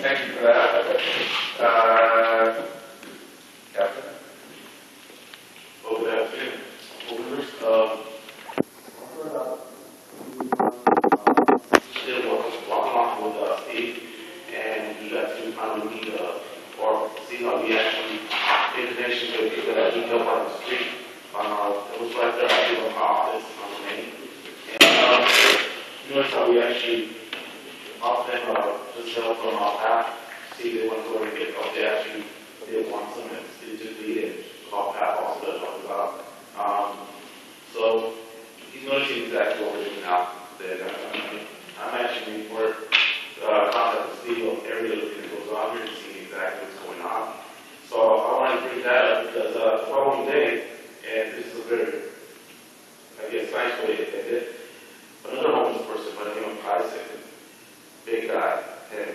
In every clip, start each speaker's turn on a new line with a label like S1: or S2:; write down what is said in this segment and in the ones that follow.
S1: Thank you for that. Uh, Captain?
S2: Oh. Well, um, with, uh, and he got to uh, or see how we actually to get that of the street. Uh, it was right there, I think, on my office, on. And, uh, how we actually often, uh, just help from our path, see they want to go and get, help. they actually, they want some, lead and call path also help about. Um, so, he's noticing exactly what we're doing now, that, uh, I'm actually more, uh, contact the city of area looking at what's on here and seeing exactly what's going on. So I wanted to bring that up because, uh, the following day, and this is a very, I guess, nice way to end it, another homeless person by the name of Isaac, big guy, and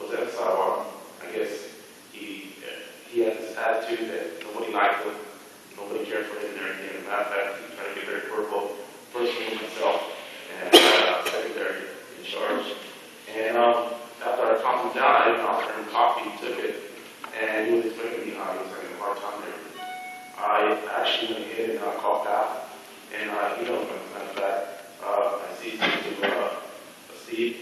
S2: was at the sidewalk. I guess he, he has this attitude that nobody liked him, nobody cared for him and everything. As a matter of fact, he's trying to get very verbal, first with himself, and, uh, secondary in charge. And, um, after I calmed him down, I didn't offer him coffee, he took it, and he was explaining to me how he was having a hard time there. I actually went ahead and uh, called Pat, and, uh, you know, as a matter of fact, uh, I see Steve, uh, Steve,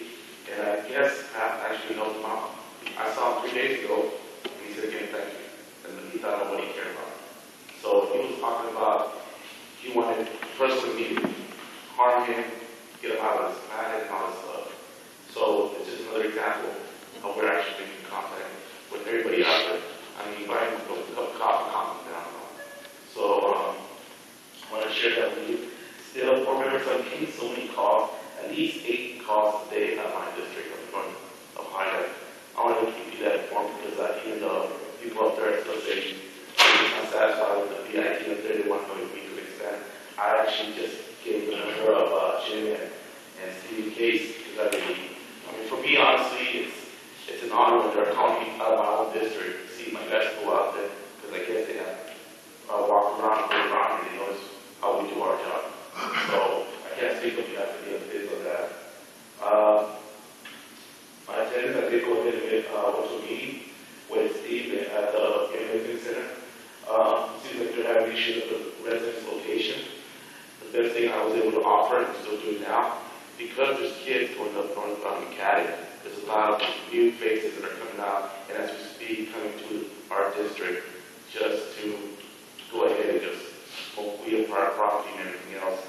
S2: and I guess Pat actually knows him out. I saw him three days ago, and he said again, thank you, and he thought nobody cared about him. So he was talking about, he personally to harm him, get him out of his panic and all this. So it's just another example of we're actually making contact with everybody out there. I mean, to a cup of coffee, down. So, um, I want to share that with you. Still, four members on so many calls, at least eight calls a day at my district Out of my own district, see my vegetable there because I guess they have, uh, walk around, go around, and they notice how we do our job. So I can't speak on behalf of the officials of that. Uh, my attendance, I did go ahead and get, uh, went to meeting with Steve at the Innovation Center. Um, seems like they're having issues with residence location. The best thing I was able to offer, and still it now, because there's kids going up North the um, Academy, there's a lot of new faces that are coming out, and as we speak, coming to our district, just to go ahead and just on our property and everything else.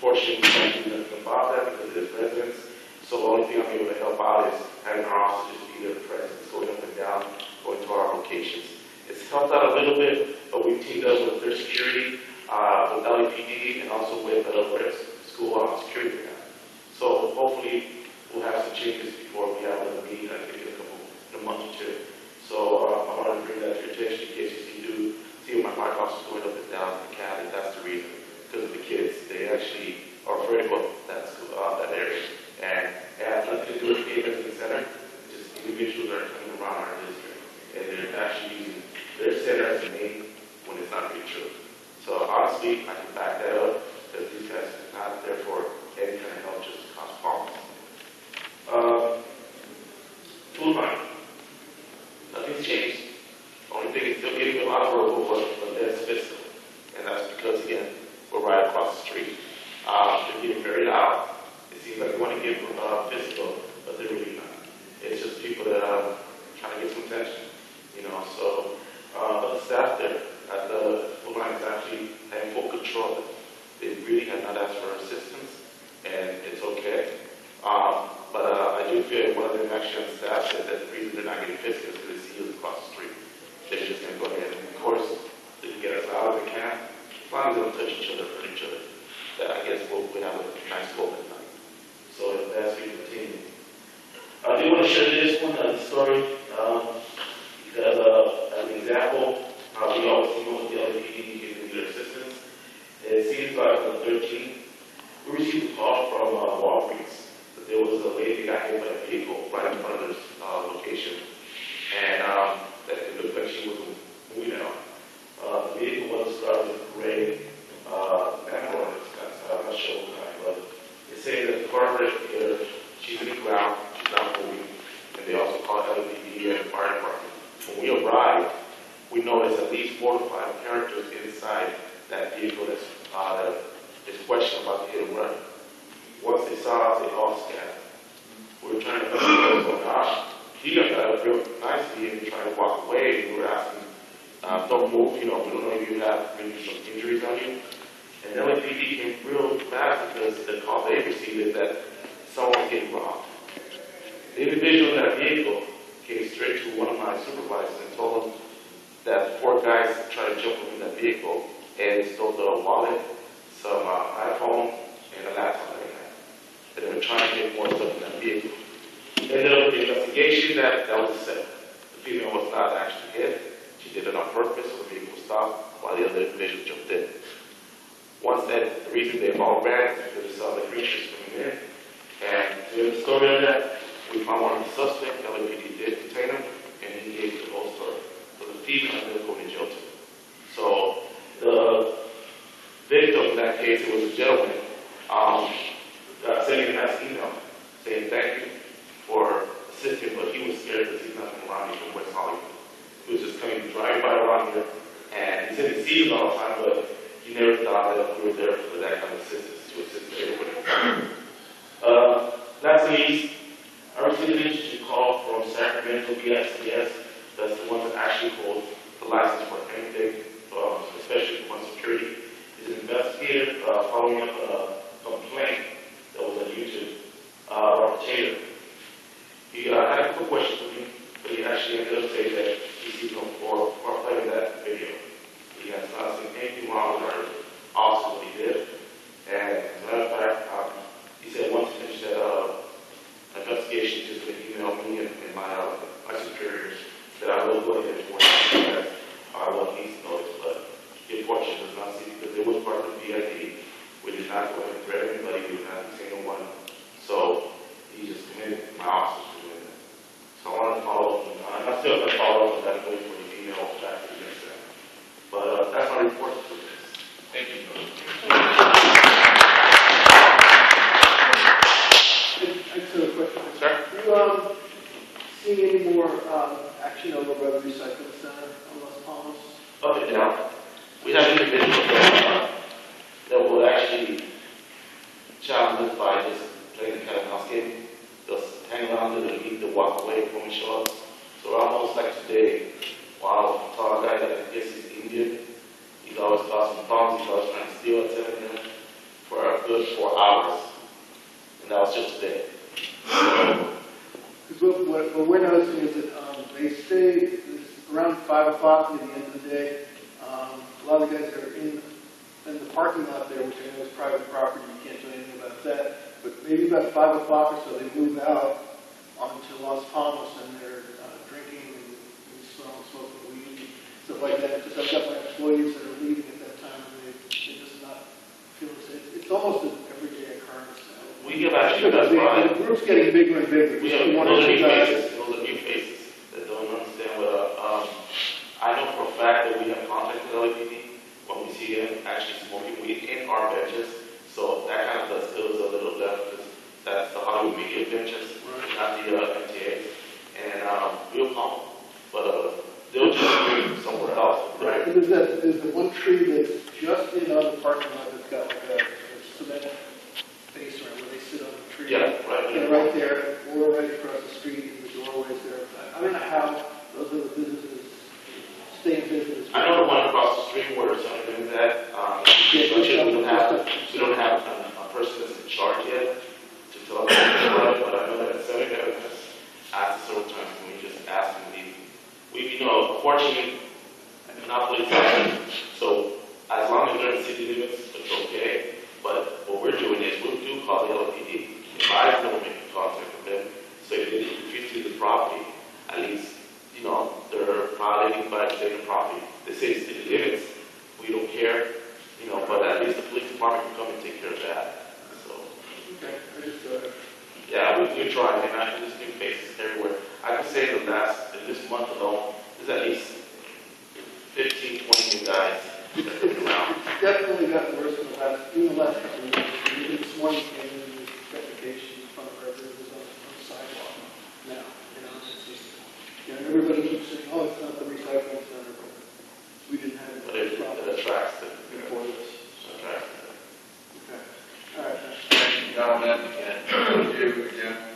S2: Fortunately, we can't do about that because it's residents, so the only thing I'm able to help out is having our officers be there present, going up and down, going to our locations. It's helped out a little bit, but we've teamed up with their security, uh, with LAPD and also with the West School uh, Security. So hopefully, we'll have some changes before we have another meeting, I think in a couple, in a month or two. So, uh, I wanted to bring that to your attention in case you do see my my officers going up and down the county, that's the reason. Because of the kids, they actually are afraid of that school, uh, that area. And it has nothing to do with the Avenue Center, just individuals that are coming around our district. And they're actually using their center as a main when it's not being true. So honestly, I can back that up, because these guys are not there for any kind of help, just to cause problems. Uh, food money. Nothing's changed. Only thing is still getting a lot of verbal, but, but that's fiscal. And that's because, again, we're right across the street. Uh, getting very loud. It seems like they want to give, uh, fiscal, but they're really not. It's just people that, are trying to get some attention, you know, so, uh, the staff there at the food line is actually having full control. of. They really have not asked for assistance, and it's okay. Um, but, uh, I do feel one of the actually on staff said that the reason they're not getting fiscal is because they see us across the street. They're just gonna go ahead and, of course, they can get us out if they can, as long as they don't touch each other, hurt each other. That, I guess, we'll, we have a nice goal at night. So as we continue. I do want to share this one, uh, story, um, because, uh, as an example, uh, we always see most of the other PD giving their assistance. It seems like on the we received a call from, uh, Walgreens, that there was a lady that got hit by a vehicle right in front of their, uh, location. And, um, that it looked like she was moving out. Uh, the vehicle was described as gray, uh, Emerald, I'm not sure what kind, but it's saying that the car wreck, uh, she's in the ground, she's not moving. And they also called LPD and fire department. When we arrived, we noticed at least four to five characters inside that vehicle that's, uh, that is questioned about the hit and run. Once they saw us, they all scattered. We were trying to figure out what's going on. He got up real nicely and tried to walk away, we were asking, uh, don't move, you know, we don't know if you have maybe some injuries on you. And then LAPD came real fast because the call they received that someone's getting robbed. The individual in that vehicle came straight to one of my supervisors and told him that four guys tried to jump in that vehicle and stole the wallet, some uh, iPhone, and a laptop. And they were trying to get more stuff in that vehicle. Ended up the investigation that that was a setup. The female was not actually hit. She did it on purpose, so the vehicle stopped while the other individual jumped in. Once that, the reason they all ran, because they saw the creatures coming in. And to the story of that, we found one of the suspects, LAPD did detain him, and he gave the whole story. So the female ended up going to jail too. So the victim in that case, was a gentleman, um, uh, sending a nice email saying thank you for assisting, but he was scared because he's not from around here from West Hollywood. He was just coming, driving by around here, and he said he sees us all the time, but he never thought that we were there for that kind of assistance, to assist everybody. Uh, last but not least, I received an interesting call from Sacramento BSIS, that's the one that actually holds the license for anything, uh, especially for security. Is an investigator, uh, following up a complaint that was on YouTube, uh, Robert Taylor. He, uh, had a couple questions for me, but he actually ended up saying that he sees no for, for playing that video. He has not seen anything wrong with our officer what he did. And as a matter of fact, um, he said once he finished that, uh, investigation, he's just gonna email me and, and my, uh, my superiors that I will go ahead and work on that. I will need to notice, but he unfortunately does not see, because it was part of the VIP. We did not go ahead and threaten anybody, we did not say no one. So he just committed my officers to doing that. So I wanted to follow up, on that. and I still gonna follow up on that, waiting for the email back to the next time. But, uh, that's my report for this. Thank you.
S3: I just have a question.
S2: Sir?
S3: You, um, more, um, action by the recycling center on Las Palmas?
S2: Okay, now, we have individuals that, uh, that will actually challenge us by just playing the cat and mouse game. Just hang around to the heat, to walk away from each other. So almost like today, a tall guy that I guess is Indian, he's always causing problems, he's always trying to steal seven minutes for a good four hours. And that was just today.
S3: Because what, what, we're noticing is that, um, they stay around five o'clock at the end of the day. Um, a lot of the guys are in, in the parking lot there, which I know is private property, you can't do anything about that. But maybe about five o'clock or so, they move out onto Las Palmas and they're, uh, drinking and and smoking, smoking weed, stuff like that. Just I've got my employees that are leaving at that time and they, they're just not feeling safe. It's almost now.
S2: We give
S3: Because
S2: that's
S3: the, the group's getting bigger and bigger.
S2: We have,
S3: one
S2: those new faces, those are new faces that don't understand what, uh, um, I know for a fact that we have contact with LAPD when we see them actually smoking weed in our benches. So that kind of does, was a little left, because that's the Hollywood media benches, not the, uh, MTAs. And, um, we'll call them, but, uh, they'll just move somewhere else.
S3: Right, there's that, there's the one tree that's just in on the parking lot that's got like a a cement base around where they sit on the tree.
S2: Yeah, right.
S3: And right there, or right across the street, and the doorways there. I don't know how those are the businesses stay in business.
S2: I know the one across the street where it's under doing that, um,
S3: Yeah,
S2: we don't have, we don't have a, a person that's in charge yet to tell us about it, but I know that Seneca has asked us several times, and we just asked to leave. We, you know, fortunately, monopoly so as long as they're in city limits, it's okay. But what we're doing is, we do call the LPD, advise them, make contact with them, so if they to the property, at least, you know, they're violating by state property. They say it's city limits, we don't care, you know, but at least the police department can come and take care of that. So,
S3: Okay, just, uh,
S2: yeah, we, we try, and I there's new faces everywhere. I can say the last, in this month alone, there's at least 15, 20 new guys that are coming around.
S3: it's definitely gotten worse in the last, even the last couple of years. Even this morning came in with defecation in front of our business on the sidewalk now, you know, just, everybody keeps saying, oh, it's not the recycling center, but we didn't have
S2: it,
S3: it
S2: attracts the,
S3: before this.
S2: attracts the
S3: Okay, all right,
S1: you, gentlemen, you again.